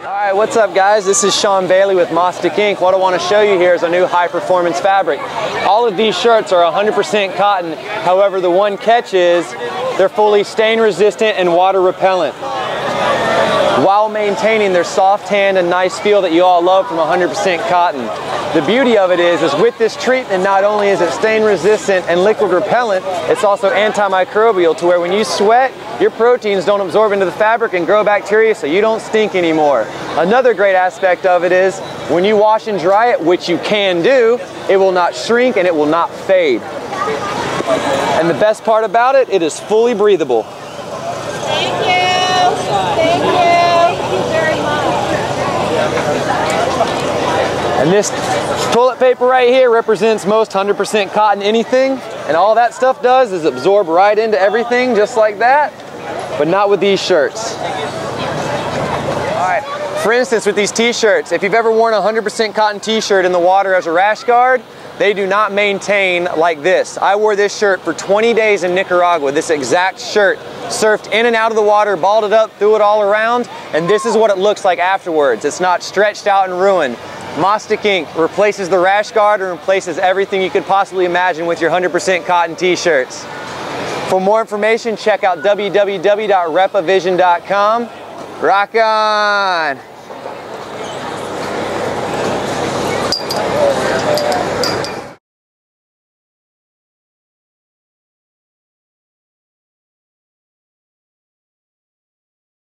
Alright, what's up guys? This is Sean Bailey with Mostic Ink. What I want to show you here is a new high performance fabric. All of these shirts are 100% cotton. However, the one catch is they're fully stain resistant and water repellent while maintaining their soft hand and nice feel that you all love from 100% cotton. The beauty of it is, is with this treatment, not only is it stain resistant and liquid repellent, it's also antimicrobial to where when you sweat, your proteins don't absorb into the fabric and grow bacteria so you don't stink anymore. Another great aspect of it is when you wash and dry it, which you can do, it will not shrink and it will not fade. And the best part about it, it is fully breathable. Thank you. Thank you. Thank you Very much. And this toilet paper right here represents most 100% cotton anything. And all that stuff does is absorb right into everything just like that, but not with these shirts. All right, for instance, with these t-shirts, if you've ever worn a 100% cotton t-shirt in the water as a rash guard, they do not maintain like this. I wore this shirt for 20 days in Nicaragua, this exact shirt, surfed in and out of the water, balled it up, threw it all around, and this is what it looks like afterwards. It's not stretched out and ruined. Mostic Ink replaces the rash guard and replaces everything you could possibly imagine with your 100% cotton t-shirts. For more information, check out www.repavision.com. Rock on!